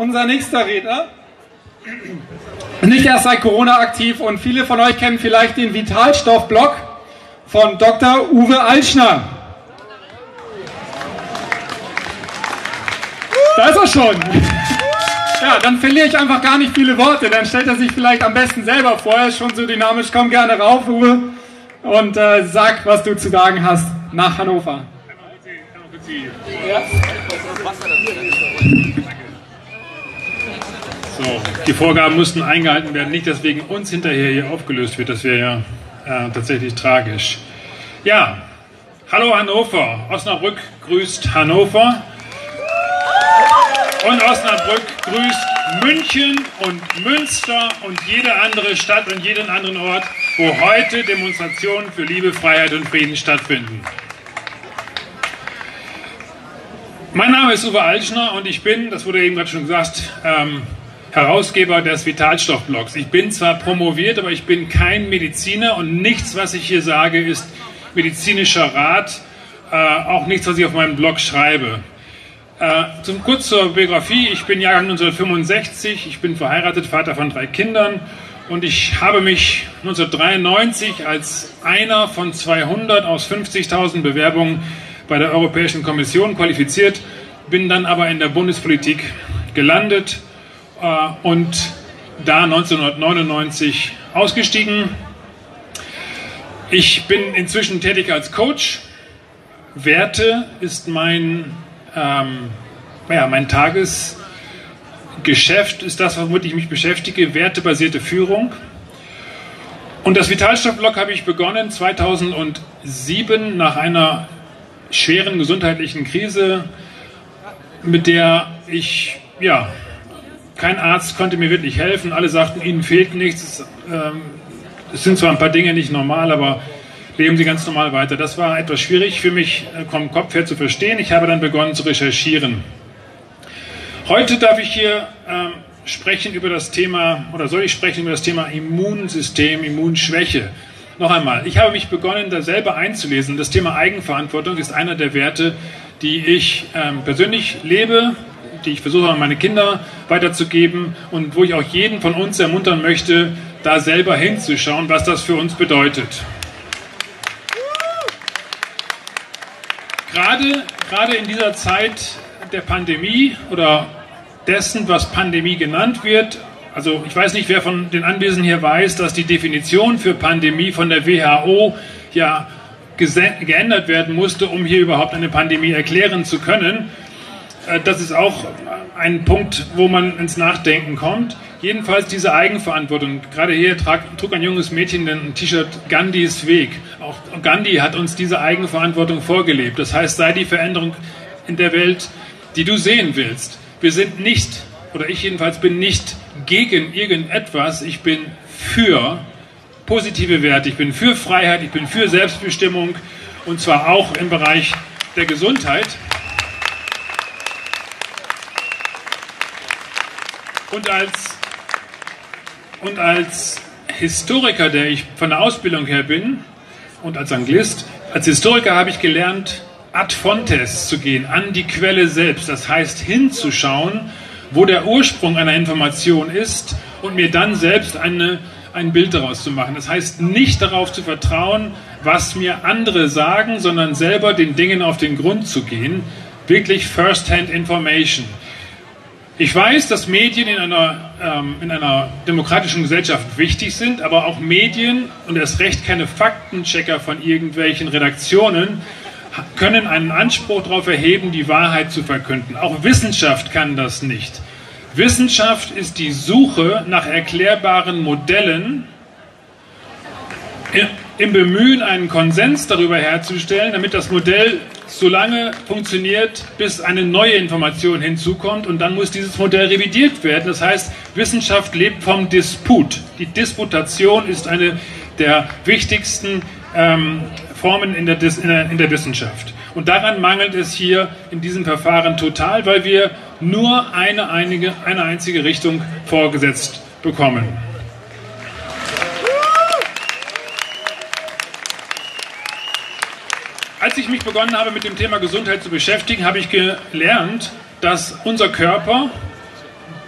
unser nächster Redner nicht erst seit Corona aktiv und viele von euch kennen vielleicht den Vitalstoff-Blog von Dr. Uwe Alschner. Da ist er schon. Ja, dann verliere ich einfach gar nicht viele Worte. Dann stellt er sich vielleicht am besten selber vor. Er ist schon so dynamisch. Komm gerne rauf, Uwe, und äh, sag, was du zu sagen hast nach Hannover. Ja. So, die Vorgaben mussten eingehalten werden, nicht dass wegen uns hinterher hier aufgelöst wird, das wäre ja äh, tatsächlich tragisch. Ja, hallo Hannover, Osnabrück grüßt Hannover und Osnabrück grüßt München und Münster und jede andere Stadt und jeden anderen Ort, wo heute Demonstrationen für Liebe, Freiheit und Frieden stattfinden. Mein Name ist Uwe Alschner und ich bin, das wurde eben gerade schon gesagt, ähm, Herausgeber des Vitalstoffblogs. Ich bin zwar promoviert, aber ich bin kein Mediziner und nichts, was ich hier sage, ist medizinischer Rat, äh, auch nichts, was ich auf meinem Blog schreibe. Äh, zum kurz zur Biografie. Ich bin Jahrgang 1965, ich bin verheiratet, Vater von drei Kindern und ich habe mich 1993 als einer von 200 aus 50.000 Bewerbungen bei der Europäischen Kommission qualifiziert, bin dann aber in der Bundespolitik gelandet äh, und da 1999 ausgestiegen. Ich bin inzwischen tätig als Coach. Werte ist mein, ähm, ja, mein Tagesgeschäft, ist das, womit ich mich beschäftige, wertebasierte Führung. Und das Vitalstoffblog habe ich begonnen 2007 nach einer schweren gesundheitlichen Krise, mit der ich ja, kein Arzt konnte mir wirklich helfen. Alle sagten, ihnen fehlt nichts. Ähm, es sind zwar ein paar Dinge nicht normal, aber leben sie ganz normal weiter. Das war etwas schwierig für mich äh, vom Kopf her zu verstehen. Ich habe dann begonnen zu recherchieren. Heute darf ich hier ähm, sprechen über das Thema, oder soll ich sprechen über das Thema Immunsystem, Immunschwäche. Noch einmal, ich habe mich begonnen, da selber einzulesen. Das Thema Eigenverantwortung ist einer der Werte, die ich ähm, persönlich lebe, die ich versuche an meine Kinder weiterzugeben und wo ich auch jeden von uns ermuntern möchte, da selber hinzuschauen, was das für uns bedeutet. Gerade, gerade in dieser Zeit der Pandemie oder dessen, was Pandemie genannt wird, also ich weiß nicht, wer von den Anwesenden hier weiß, dass die Definition für Pandemie von der WHO ja geändert werden musste, um hier überhaupt eine Pandemie erklären zu können. Äh, das ist auch ein Punkt, wo man ins Nachdenken kommt. Jedenfalls diese Eigenverantwortung. Gerade hier trag, trug ein junges Mädchen ein T-Shirt Gandhis Weg. Auch Gandhi hat uns diese Eigenverantwortung vorgelebt. Das heißt, sei die Veränderung in der Welt, die du sehen willst. Wir sind nicht, oder ich jedenfalls bin nicht gegen irgendetwas. Ich bin für positive Werte. Ich bin für Freiheit. Ich bin für Selbstbestimmung. Und zwar auch im Bereich der Gesundheit. Und als, und als Historiker, der ich von der Ausbildung her bin, und als Anglist, als Historiker habe ich gelernt, ad fontes zu gehen, an die Quelle selbst. Das heißt, hinzuschauen, wo der Ursprung einer Information ist und mir dann selbst eine, ein Bild daraus zu machen. Das heißt, nicht darauf zu vertrauen, was mir andere sagen, sondern selber den Dingen auf den Grund zu gehen. Wirklich First-Hand Information. Ich weiß, dass Medien in einer, ähm, in einer demokratischen Gesellschaft wichtig sind, aber auch Medien und erst recht keine Faktenchecker von irgendwelchen Redaktionen können einen Anspruch darauf erheben, die Wahrheit zu verkünden. Auch Wissenschaft kann das nicht. Wissenschaft ist die Suche nach erklärbaren Modellen im Bemühen, einen Konsens darüber herzustellen, damit das Modell so lange funktioniert, bis eine neue Information hinzukommt und dann muss dieses Modell revidiert werden. Das heißt, Wissenschaft lebt vom Disput. Die Disputation ist eine der wichtigsten ähm, Formen in der, in der Wissenschaft. Und daran mangelt es hier in diesem Verfahren total, weil wir nur eine, einige, eine einzige Richtung vorgesetzt bekommen. Als ich mich begonnen habe, mit dem Thema Gesundheit zu beschäftigen, habe ich gelernt, dass unser Körper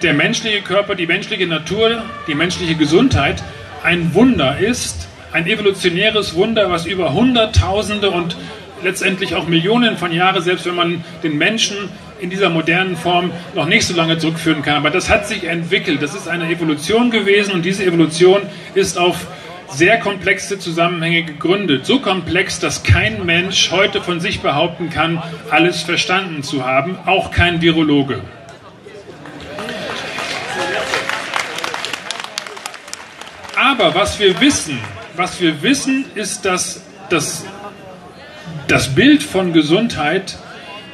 der menschliche Körper, die menschliche Natur, die menschliche Gesundheit ein Wunder ist, ein evolutionäres Wunder, was über Hunderttausende und letztendlich auch Millionen von Jahren, selbst wenn man den Menschen in dieser modernen Form noch nicht so lange zurückführen kann. Aber das hat sich entwickelt. Das ist eine Evolution gewesen und diese Evolution ist auf sehr komplexe Zusammenhänge gegründet. So komplex, dass kein Mensch heute von sich behaupten kann, alles verstanden zu haben, auch kein Virologe. Aber was wir wissen, was wir wissen, ist, dass das, das Bild von Gesundheit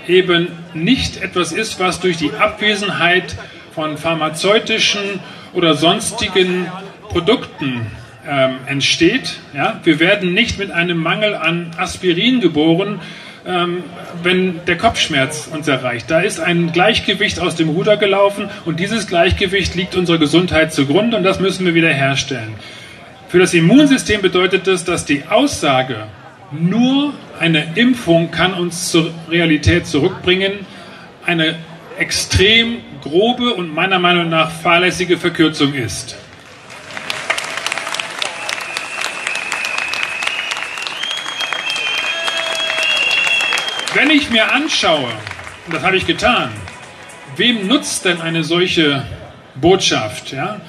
eben nicht etwas ist, was durch die Abwesenheit von pharmazeutischen oder sonstigen Produkten ähm, entsteht. Ja? Wir werden nicht mit einem Mangel an Aspirin geboren, ähm, wenn der Kopfschmerz uns erreicht. Da ist ein Gleichgewicht aus dem Ruder gelaufen und dieses Gleichgewicht liegt unserer Gesundheit zugrunde und das müssen wir wieder herstellen. Für das Immunsystem bedeutet das, dass die Aussage, nur eine Impfung kann uns zur Realität zurückbringen, eine extrem grobe und meiner Meinung nach fahrlässige Verkürzung ist. Wenn ich mir anschaue, und das habe ich getan, wem nutzt denn eine solche Botschaft? Ja?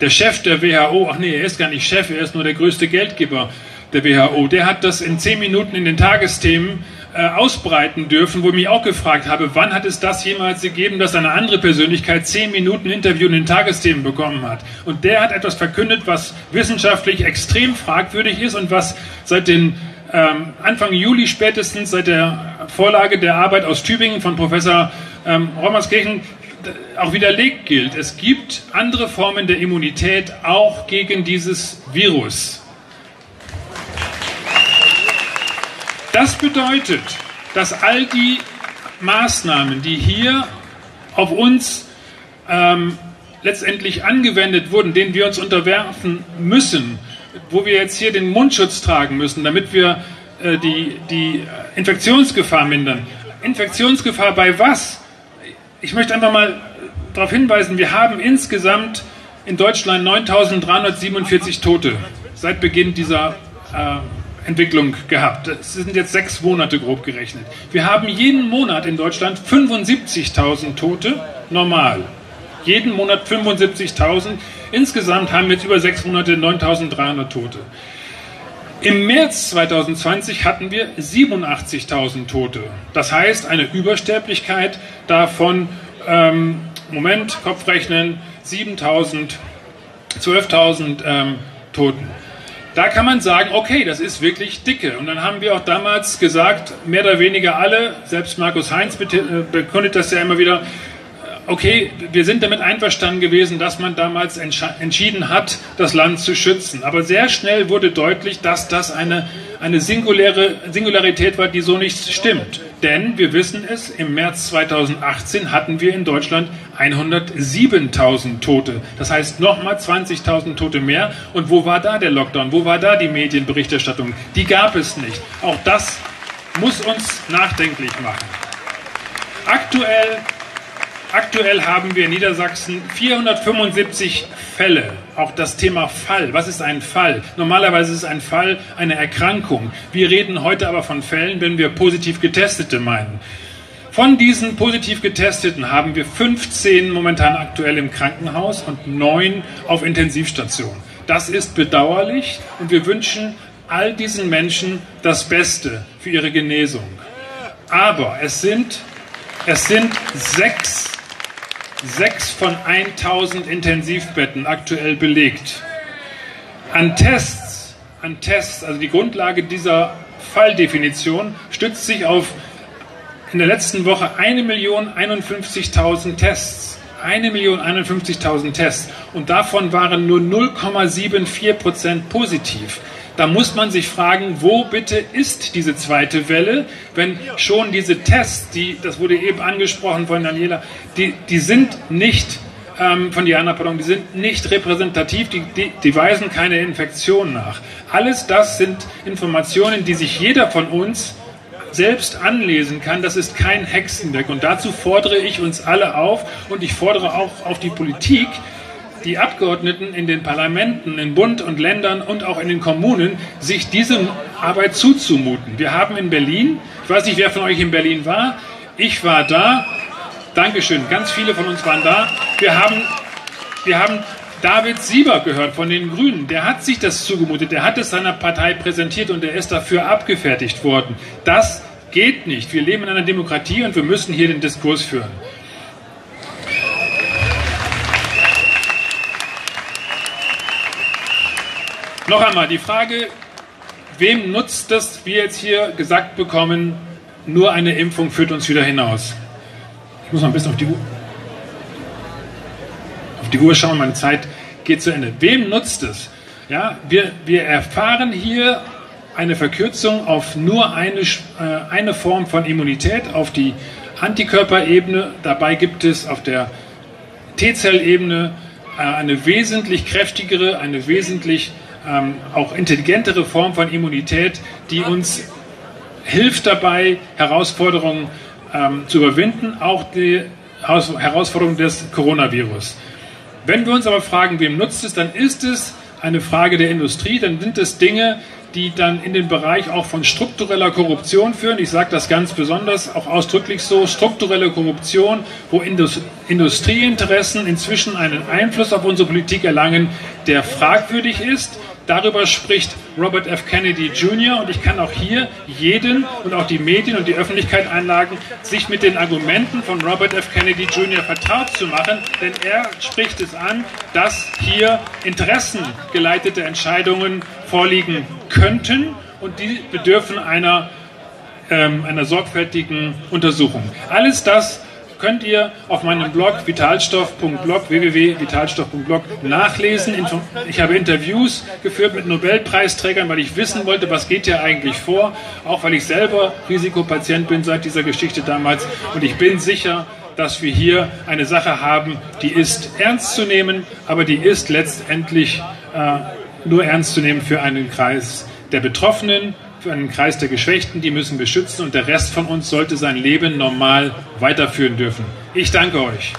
Der Chef der WHO, ach nee, er ist gar nicht Chef, er ist nur der größte Geldgeber der WHO, der hat das in zehn Minuten in den Tagesthemen äh, ausbreiten dürfen, wo ich mich auch gefragt habe, wann hat es das jemals gegeben, dass eine andere Persönlichkeit zehn Minuten Interview in den Tagesthemen bekommen hat. Und der hat etwas verkündet, was wissenschaftlich extrem fragwürdig ist und was seit den ähm, Anfang Juli spätestens seit der Vorlage der Arbeit aus Tübingen von Professor ähm, Rommerskirchen auch widerlegt gilt. Es gibt andere Formen der Immunität auch gegen dieses Virus. Das bedeutet, dass all die Maßnahmen, die hier auf uns ähm, letztendlich angewendet wurden, denen wir uns unterwerfen müssen, wo wir jetzt hier den Mundschutz tragen müssen, damit wir äh, die, die Infektionsgefahr mindern. Infektionsgefahr bei was? Ich möchte einfach mal darauf hinweisen, wir haben insgesamt in Deutschland 9.347 Tote seit Beginn dieser äh, Entwicklung gehabt. Es sind jetzt sechs Monate grob gerechnet. Wir haben jeden Monat in Deutschland 75.000 Tote, normal. Jeden Monat 75.000. Insgesamt haben wir jetzt über sechs Monate 9.300 Tote. Im März 2020 hatten wir 87.000 Tote. Das heißt, eine Übersterblichkeit davon, ähm, Moment, Kopfrechnen, 7.000, 12.000 ähm, Toten. Da kann man sagen, okay, das ist wirklich dicke. Und dann haben wir auch damals gesagt, mehr oder weniger alle, selbst Markus Heinz äh, bekundet das ja immer wieder, okay, wir sind damit einverstanden gewesen, dass man damals entschieden hat, das Land zu schützen. Aber sehr schnell wurde deutlich, dass das eine, eine singuläre Singularität war, die so nicht stimmt. Denn wir wissen es, im März 2018 hatten wir in Deutschland 107.000 Tote. Das heißt nochmal 20.000 Tote mehr. Und wo war da der Lockdown? Wo war da die Medienberichterstattung? Die gab es nicht. Auch das muss uns nachdenklich machen. Aktuell Aktuell haben wir in Niedersachsen 475 Fälle. Auch das Thema Fall. Was ist ein Fall? Normalerweise ist ein Fall eine Erkrankung. Wir reden heute aber von Fällen, wenn wir positiv Getestete meinen. Von diesen positiv Getesteten haben wir 15 momentan aktuell im Krankenhaus und 9 auf Intensivstation. Das ist bedauerlich und wir wünschen all diesen Menschen das Beste für ihre Genesung. Aber es sind, es sind sechs sechs von 1000 Intensivbetten aktuell belegt. An Tests, an Tests, also die Grundlage dieser Falldefinition stützt sich auf in der letzten Woche 1.051.000 Tests. 1.051.000 Tests. Und davon waren nur 0,74 Prozent positiv. Da muss man sich fragen, wo bitte ist diese zweite Welle, wenn schon diese Tests, die, das wurde eben angesprochen von Daniela, die, die sind nicht ähm, von Diana, pardon, die sind nicht repräsentativ, die, die, die weisen keine Infektion nach. Alles das sind Informationen, die sich jeder von uns selbst anlesen kann, das ist kein Hexenwerk. Und dazu fordere ich uns alle auf und ich fordere auch auf die Politik, die Abgeordneten in den Parlamenten, in Bund und Ländern und auch in den Kommunen, sich diese Arbeit zuzumuten. Wir haben in Berlin, ich weiß nicht, wer von euch in Berlin war, ich war da, Dankeschön, ganz viele von uns waren da. Wir haben, wir haben David Sieber gehört von den Grünen. Der hat sich das zugemutet, der hat es seiner Partei präsentiert und er ist dafür abgefertigt worden. Das geht nicht. Wir leben in einer Demokratie und wir müssen hier den Diskurs führen. Noch einmal die Frage, wem nutzt das, wie jetzt hier gesagt bekommen, nur eine Impfung führt uns wieder hinaus? Ich muss noch ein bisschen auf die Uhr, auf die Uhr schauen, meine Zeit geht zu Ende. Wem nutzt es? Ja, wir, wir erfahren hier eine Verkürzung auf nur eine, äh, eine Form von Immunität, auf die Antikörperebene. Dabei gibt es auf der T-Zellebene äh, eine wesentlich kräftigere, eine wesentlich ähm, auch intelligentere Form von Immunität, die uns hilft dabei, Herausforderungen ähm, zu überwinden, auch die Herausforderung des Coronavirus. Wenn wir uns aber fragen, wem nutzt es, dann ist es eine Frage der Industrie, dann sind es Dinge, die dann in den Bereich auch von struktureller Korruption führen. Ich sage das ganz besonders, auch ausdrücklich so, strukturelle Korruption, wo Industrieinteressen inzwischen einen Einfluss auf unsere Politik erlangen, der fragwürdig ist Darüber spricht Robert F. Kennedy Jr. und ich kann auch hier jeden und auch die Medien und die Öffentlichkeit einladen, sich mit den Argumenten von Robert F. Kennedy Jr. vertraut zu machen, denn er spricht es an, dass hier interessengeleitete Entscheidungen vorliegen könnten und die bedürfen einer, ähm, einer sorgfältigen Untersuchung. Alles das könnt ihr auf meinem Blog vitalstoff.blog www.vitalstoff.blog nachlesen. Ich habe Interviews geführt mit Nobelpreisträgern, weil ich wissen wollte, was geht hier eigentlich vor, auch weil ich selber Risikopatient bin seit dieser Geschichte damals. Und ich bin sicher, dass wir hier eine Sache haben, die ist ernst zu nehmen, aber die ist letztendlich äh, nur ernst zu nehmen für einen Kreis der Betroffenen einen Kreis der Geschwächten, die müssen wir schützen und der Rest von uns sollte sein Leben normal weiterführen dürfen. Ich danke euch.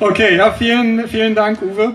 Okay, ja, vielen, vielen Dank, Uwe.